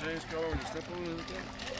change color when you step on it?